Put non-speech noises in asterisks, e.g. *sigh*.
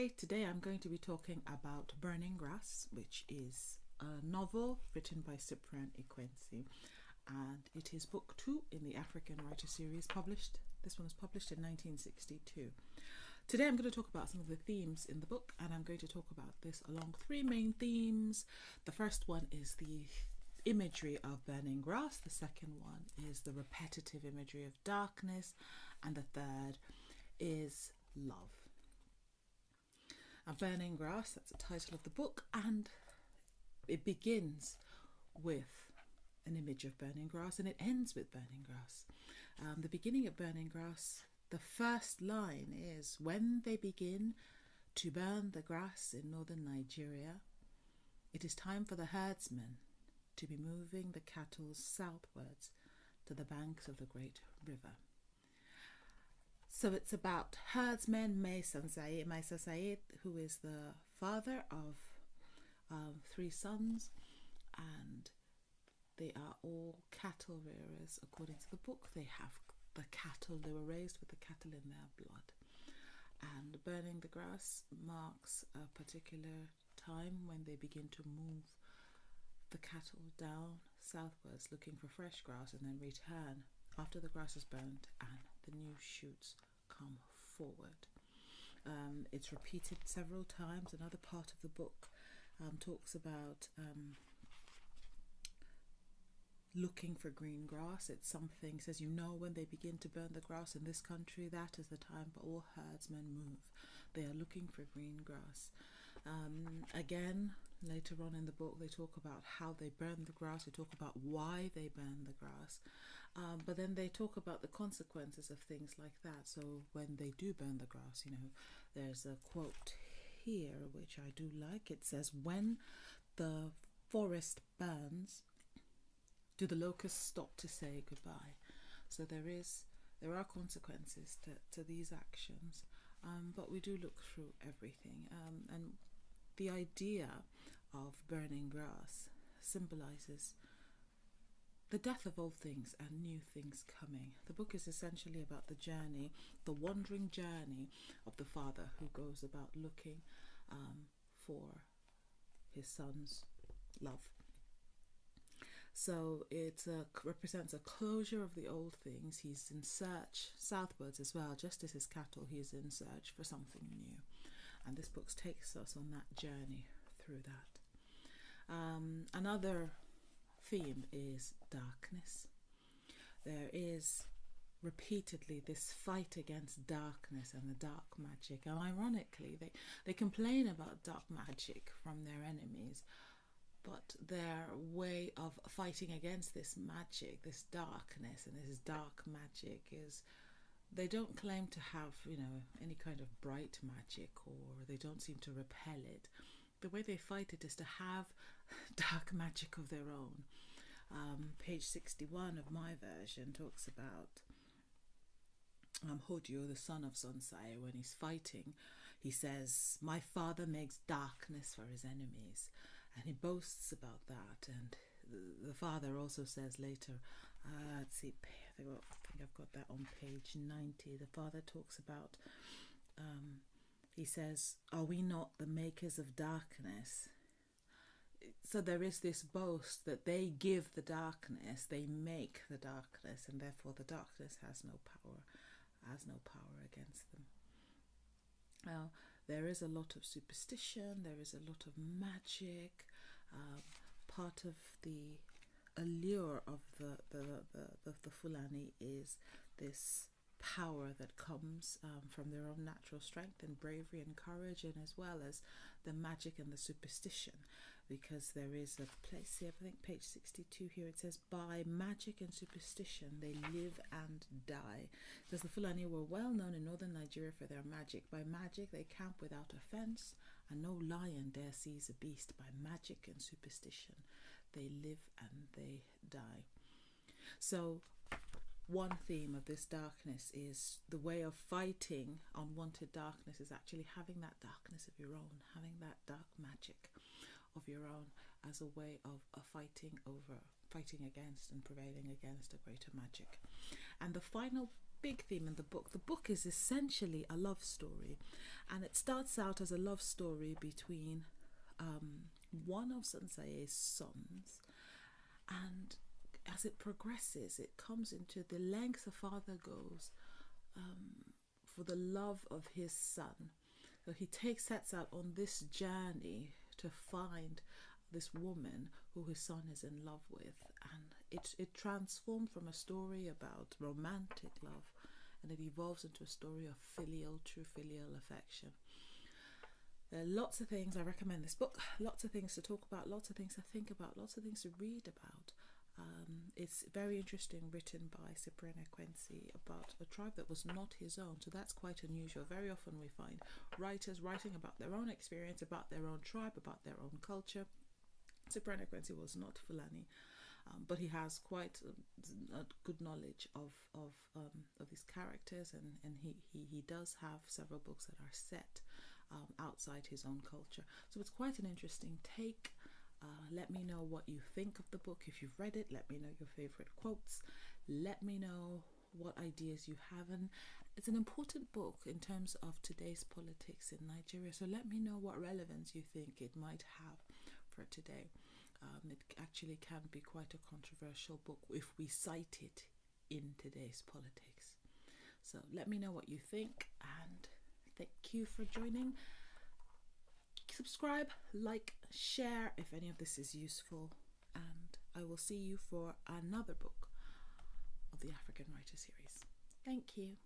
Hi, today I'm going to be talking about Burning Grass, which is a novel written by Cyprian Ekwensi, and it is book two in the African Writer series published. This one was published in 1962. Today I'm going to talk about some of the themes in the book, and I'm going to talk about this along three main themes. The first one is the imagery of burning grass, the second one is the repetitive imagery of darkness, and the third is love. Burning Grass, that's the title of the book, and it begins with an image of burning grass and it ends with burning grass. Um, the beginning of Burning Grass, the first line is When they begin to burn the grass in northern Nigeria, it is time for the herdsmen to be moving the cattle southwards to the banks of the great river. So it's about herdsman Mason Said, Maisa Said, who is the father of um, three sons, and they are all cattle rearers. According to the book, they have the cattle, they were raised with the cattle in their blood. And burning the grass marks a particular time when they begin to move the cattle down southwards looking for fresh grass and then return after the grass is burnt and the new shoots come forward. Um, it's repeated several times. Another part of the book um, talks about um, looking for green grass. It's something, says, you know, when they begin to burn the grass in this country, that is the time but all herdsmen move. They are looking for green grass. Um, again, later on in the book, they talk about how they burn the grass, they talk about why they burn the grass, um, but then they talk about the consequences of things like that. So when they do burn the grass, you know, there's a quote here which I do like. It says, When the forest burns, do the locusts stop to say goodbye? So there is there are consequences to, to these actions, um, but we do look through everything. Um, and the idea of burning grass symbolizes the death of old things and new things coming. The book is essentially about the journey, the wandering journey of the father who goes about looking um, for his son's love. So it uh, represents a closure of the old things. He's in search southwards as well, just as his cattle, he's in search for something new. And this book takes us on that journey through that. Um, another theme is darkness. There is repeatedly this fight against darkness and the dark magic. And ironically, they, they complain about dark magic from their enemies, but their way of fighting against this magic, this darkness and this dark magic is they don't claim to have, you know, any kind of bright magic or they don't seem to repel it. The way they fight it is to have *laughs* dark magic of their own. Um, page 61 of my version talks about um, the son of Sunsaye, when he's fighting, he says, My father makes darkness for his enemies. And he boasts about that. And the, the father also says later, uh, let's see, I think, I think I've got that on page 90. The father talks about, um, he says, Are we not the makers of darkness? So there is this boast that they give the darkness, they make the darkness, and therefore the darkness has no power, has no power against them. Now, there is a lot of superstition, there is a lot of magic. Um, part of the allure of the, the, the, the, the Fulani is this power that comes um, from their own natural strength and bravery and courage, and as well as the magic and the superstition. Because there is a place here, I think page 62 here, it says, By magic and superstition they live and die. Because the Fulani were well known in northern Nigeria for their magic. By magic they camp without offence, and no lion dare seize a beast. By magic and superstition they live and they die. So one theme of this darkness is the way of fighting unwanted darkness is actually having that darkness of your own, having that dark magic of your own as a way of, of fighting over, fighting against and prevailing against a greater magic. And the final big theme in the book, the book is essentially a love story. and it starts out as a love story between um, one of Sunsaye's sons, and as it progresses, it comes into the length the father goes um, for the love of his son. So he takes sets out on this journey to find this woman who his son is in love with, and it it transformed from a story about romantic love, and it evolves into a story of filial, true filial affection. There are lots of things I recommend this book. Lots of things to talk about. Lots of things to think about. Lots of things to read about. Um, it's very interesting, written by Cyprian Ekwensi about a tribe that was not his own. So that's quite unusual. Very often we find writers writing about their own experience, about their own tribe, about their own culture. Cyprian Ekwensi was not Fulani, um, but he has quite a, a good knowledge of of um, of these characters, and and he, he he does have several books that are set um, outside his own culture. So it's quite an interesting take. Uh, let me know what you think of the book. If you've read it, let me know your favorite quotes. Let me know what ideas you have. And it's an important book in terms of today's politics in Nigeria. So let me know what relevance you think it might have for today. Um, it actually can be quite a controversial book if we cite it in today's politics. So let me know what you think and thank you for joining subscribe, like, share if any of this is useful, and I will see you for another book of the African Writer series. Thank you.